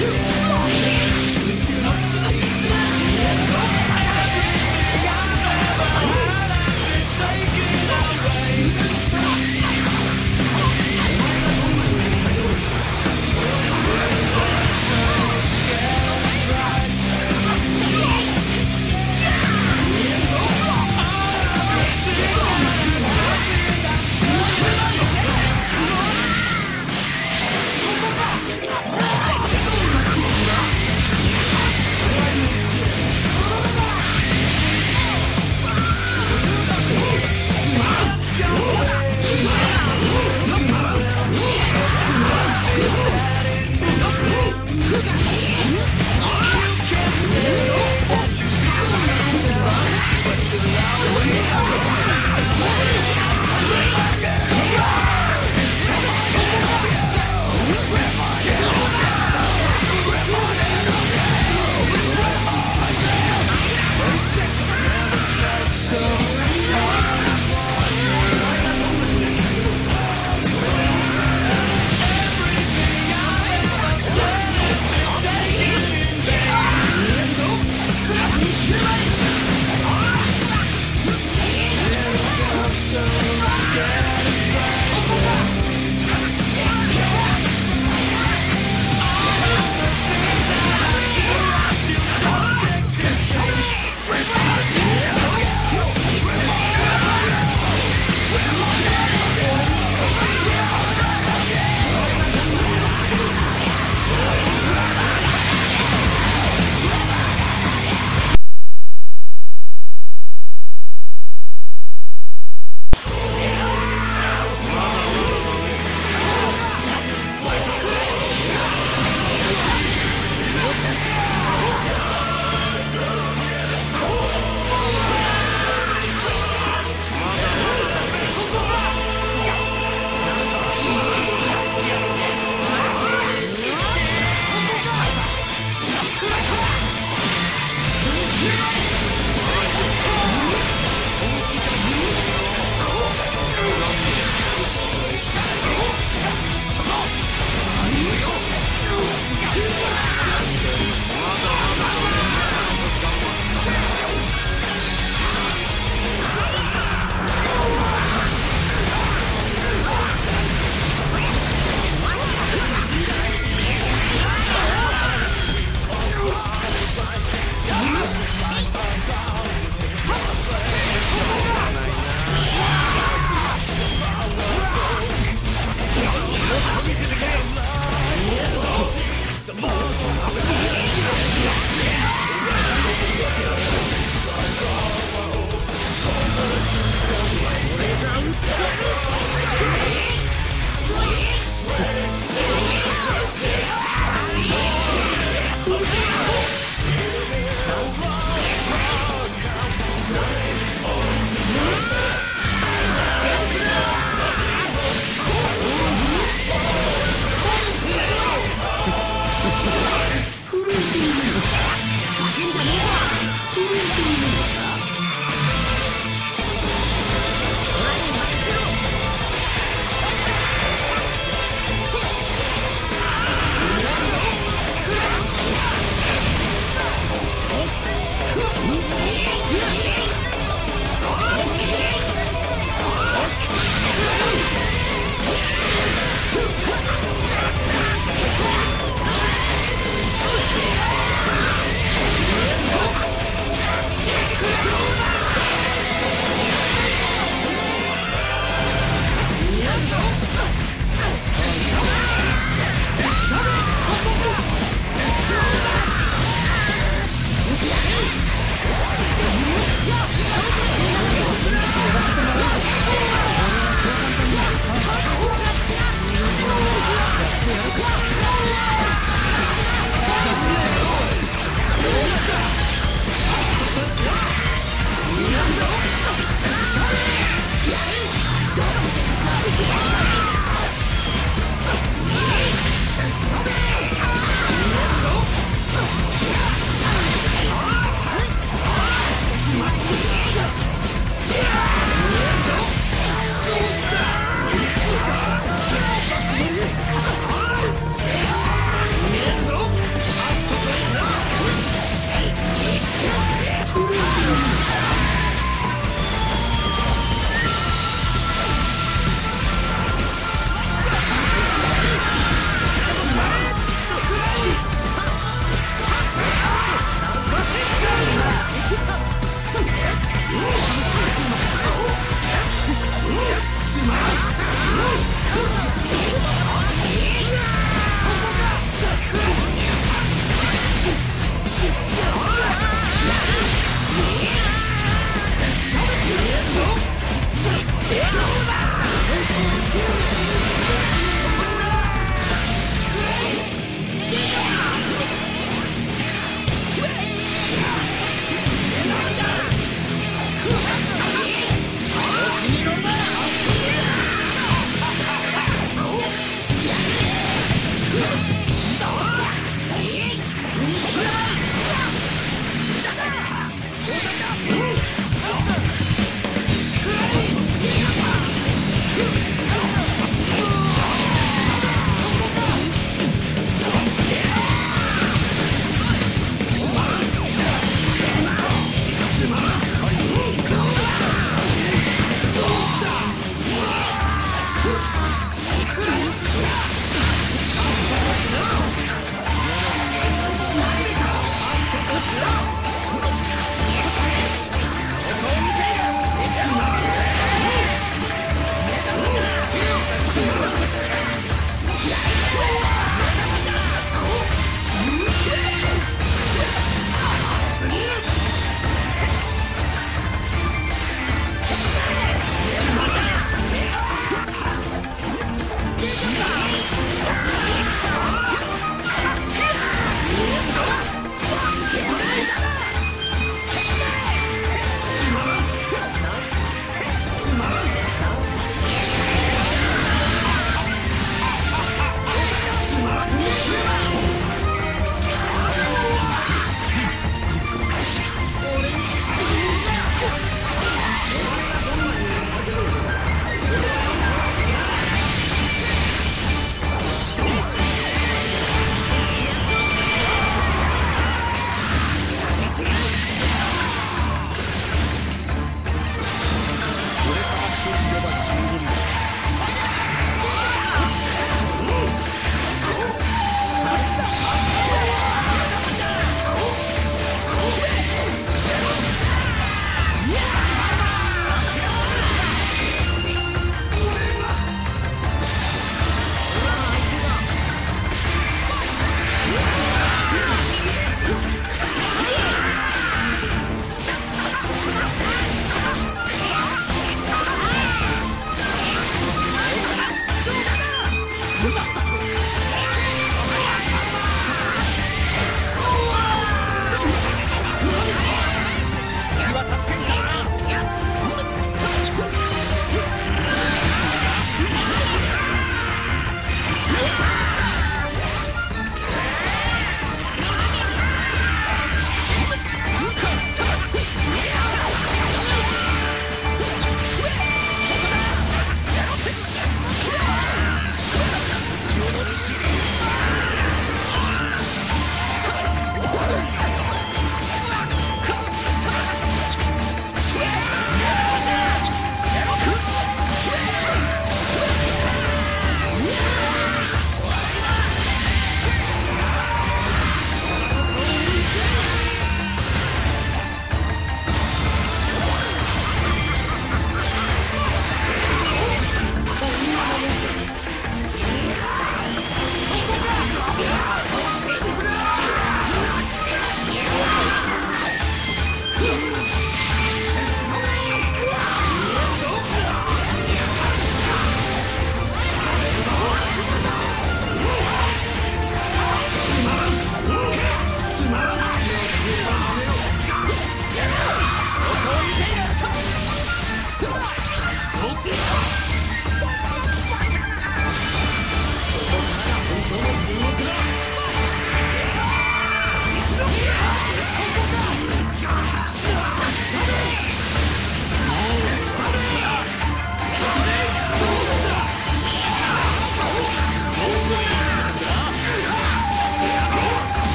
Yeah.